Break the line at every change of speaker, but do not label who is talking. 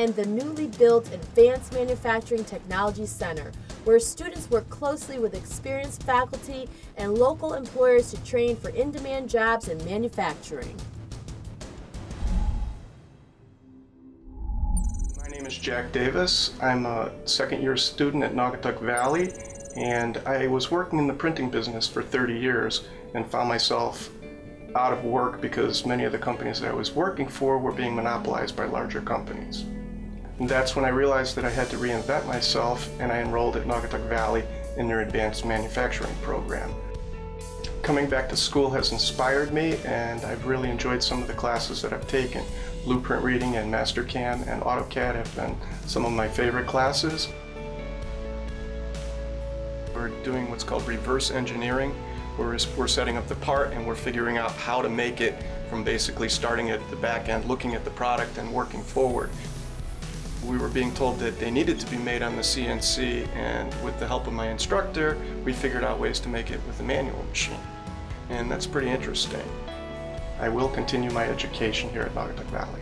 and the newly built Advanced Manufacturing Technology Center, where students work closely with experienced faculty and local employers to train for in demand jobs in manufacturing.
My name is Jack Davis. I'm a second year student at Naugatuck Valley, and I was working in the printing business for 30 years and found myself out of work because many of the companies that I was working for were being monopolized by larger companies. And that's when I realized that I had to reinvent myself and I enrolled at Naugatuck Valley in their advanced manufacturing program. Coming back to school has inspired me and I've really enjoyed some of the classes that I've taken. Blueprint reading and Mastercam and AutoCAD have been some of my favorite classes. We're doing what's called reverse engineering. We're, we're setting up the part and we're figuring out how to make it from basically starting at the back end, looking at the product and working forward. We were being told that they needed to be made on the CNC and with the help of my instructor, we figured out ways to make it with a manual machine. And that's pretty interesting. I will continue my education here at Naugatuck Valley.